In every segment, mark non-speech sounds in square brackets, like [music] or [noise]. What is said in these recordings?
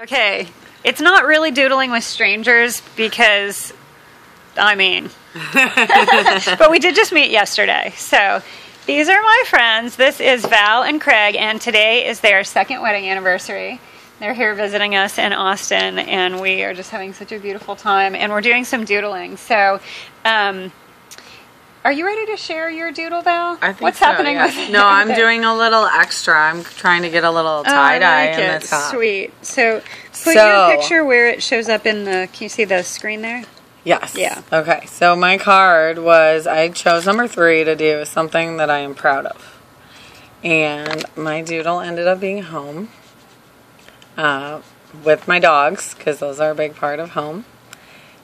Okay, it's not really doodling with strangers because, I mean, [laughs] but we did just meet yesterday. So these are my friends. This is Val and Craig, and today is their second wedding anniversary. They're here visiting us in Austin, and we are just having such a beautiful time. And we're doing some doodling. So, um, are you ready to share your doodle, Val? I think What's so, happening yeah. with it? [laughs] No, I'm [laughs] doing a little extra. I'm trying to get a little Oh, tie dye like in it. the top. Sweet. So put So- your picture where it shows up in the. Can you see the screen there? Yes. Yeah. Okay. So my card was I chose number three to do something that I am proud of, and my doodle ended up being home uh, with my dogs because those are a big part of home,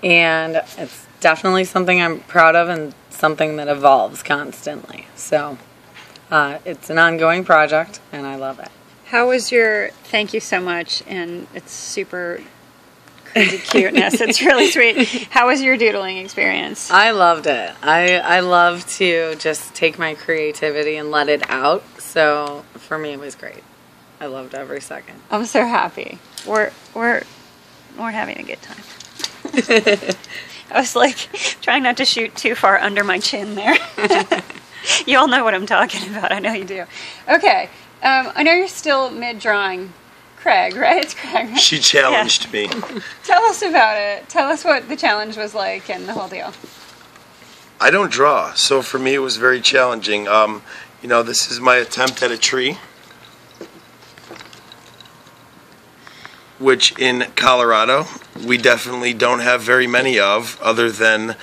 and it's definitely something I'm proud of and something that evolves constantly. So uh, it's an ongoing project, and I love it. How was your? Thank you so much, and it's super crazy cuteness. it's really [laughs] sweet. How was your doodling experience? I loved it. I I love to just take my creativity and let it out. So for me, it was great. I loved every second. I'm so happy. We're we're we're having a good time. [laughs] I was like trying not to shoot too far under my chin there. [laughs] you all know what I'm talking about. I know you do. Okay. Um, I know you're still mid drawing. Craig, [laughs] right? It's Craig. Right? She challenged me. Tell us about it. Tell us what the challenge was like and the whole deal. I don't draw, so for me it was very challenging. Um, you know, this is my attempt at a tree, which in Colorado we definitely don't have very many of, other than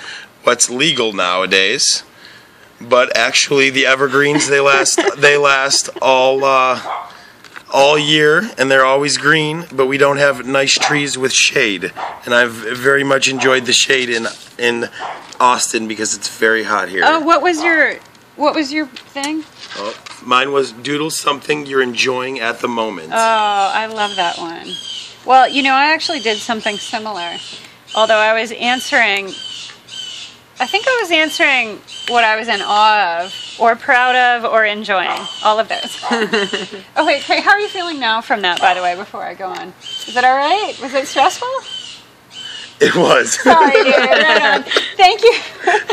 what's legal nowadays. But actually, the evergreens they last [laughs] they last all uh, all year, and they're always green. But we don't have nice trees with shade, and I've very much enjoyed the shade in in Austin because it's very hot here. Oh, what was your what was your thing? Oh, mine was doodle something you're enjoying at the moment. Oh, I love that one. Well, you know, I actually did something similar. Although I was answering I think I was answering what I was in awe of, or proud of, or enjoying. All of those. [laughs] oh, wait, Craig, how are you feeling now from that, by the way, before I go on? Is it all right? Was it stressful? it was Sorry, dude. Right. [laughs] Thank you.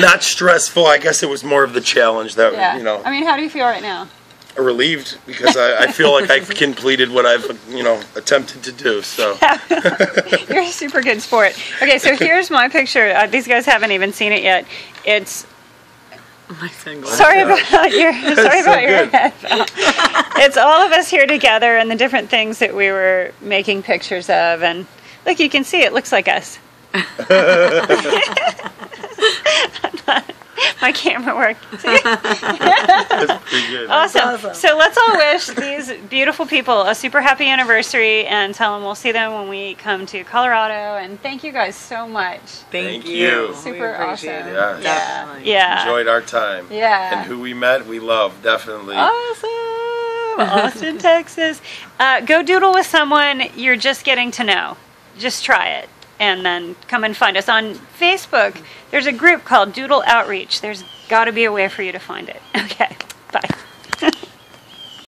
not stressful. I guess it was more of the challenge that Yeah. you know I mean, how do you feel right now? Relieved because I, I feel like I've completed what I've you know attempted to do. So [laughs] You're a super good sport. Okay, so here's my picture. Uh, these guys haven't even seen it yet. It's My single. sorry about [laughs] your sorry so about your good. head. [laughs] It's all of us here together and the different things that we were making pictures of. And look, you can see it looks like us. my camera worked. See? that's [laughs] pretty good. Awesome. awesome. So let's all wish these beautiful people a super happy anniversary and tell them we'll see them when we come to Colorado. And thank you guys so much. Thank, Thank you. We Super awesome. it. Yeah. Yeah. Definitely. Yeah. Enjoyed our time. Yeah. And who we met, we love definitely. Awesome. [laughs] Austin, Texas. Uh, go doodle with someone you're just getting to know. Just try it. And then come and find us on Facebook. There's a group called Doodle Outreach. There's got to be a way for you to find it. [laughs] Okay.